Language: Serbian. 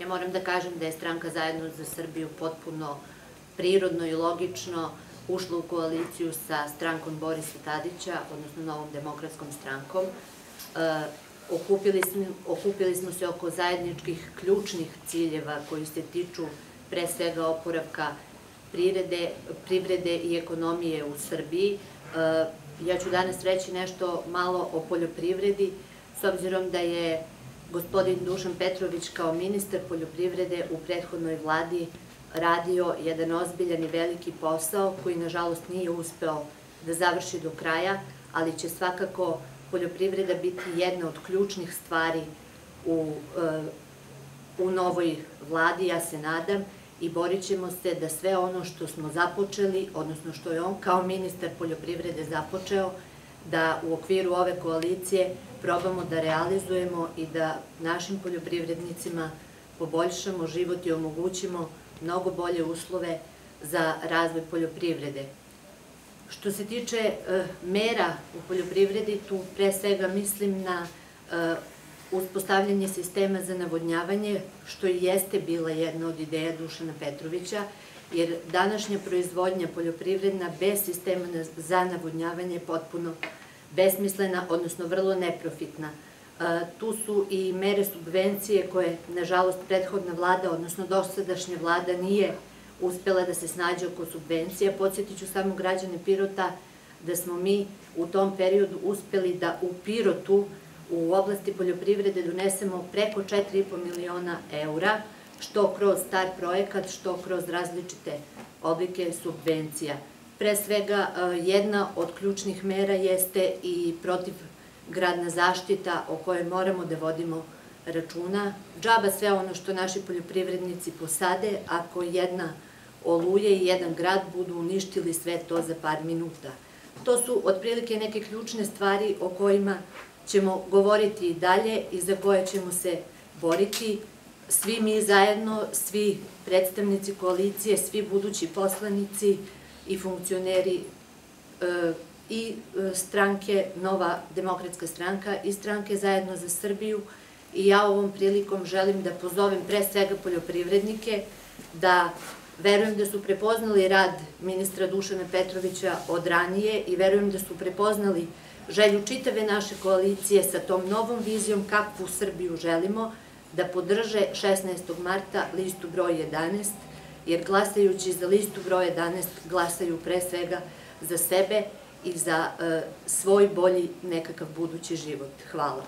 Ja moram da kažem da je stranka Zajedno za Srbiju potpuno prirodno i logično ušla u koaliciju sa strankom Borisa Tadića, odnosno Novom demokratskom strankom. E, okupili, smo, se oko zajedničkih ključnih ciljeva koji se tiču pre svega oporavka prirede, privrede i ekonomije u Srbiji. E, ja ću danas reći nešto malo o poljoprivredi, s obzirom da je gospodin Dušan Petrović kao ministar poljoprivrede u prethodnoj vladi radio jedan ozbiljan i veliki posao koji nažalost nije uspeo da završi do kraja, ali će svakako poljoprivreda biti jedna od ključnih stvari u, e, u novoj vladi, ja se nadam, i borit ćemo se da sve ono što smo započeli, odnosno što je on kao ministar poljoprivrede započeo, da u okviru ove koalicije probamo da realizujemo i da našim poljoprivrednicima poboljšamo život i omogućimo mnogo bolje uslove za razvoj poljoprivrede. Što se tiče e, mera u poljoprivredi, tu pre svega mislim na e, uspostavljanje sistema za navodnjavanje, što i jeste bila jedna od ideja Dušana Petrovića, jer današnja proizvodnja poljoprivredna bez sistema za navodnjavanje je potpuno besmislena, odnosno vrlo neprofitna. E, tu su i mere subvencije koje, nažalost, prethodna vlada, odnosno dosadašnja vlada nije uspela da se snađe oko subvencija. Podsjetit ću samo građane Pirota da smo mi u tom periodu uspeli da u Pirotu u oblasti poljoprivrede donesemo preko 4,5 miliona eura, što kroz star projekat, što kroz različite oblike subvencija. Pre svega, e, jedna od ključnih mera jeste i protivgradna zaštita o kojoj moramo da vodimo računa. Džaba sve ono što naši poljoprivrednici posade, ako jedna oluje i jedan grad budu uništili sve to za par minuta. To su otprilike neke ključne stvari o kojima ćemo govoriti i dalje i za koje ćemo se boriti. Svi mi zajedno, svi predstavnici koalicije, svi budući poslanici i funkcioneri e, i e, stranke Nova demokratska stranka i stranke Zajedno za Srbiju. I ja ovom prilikom želim da pozovem pre svega poljoprivrednike da verujem da su prepoznali rad ministra Dušana Petrovića od ranije i verujem da su prepoznali želju čitave naše koalicije sa tom novom vizijom kakvu Srbiju želimo, da podrže 16. marta listu broj 11, jer glasajući za listu broj 11 glasaju pre svega za sebe i za e, svoj bolji nekakav budući život. Hvala.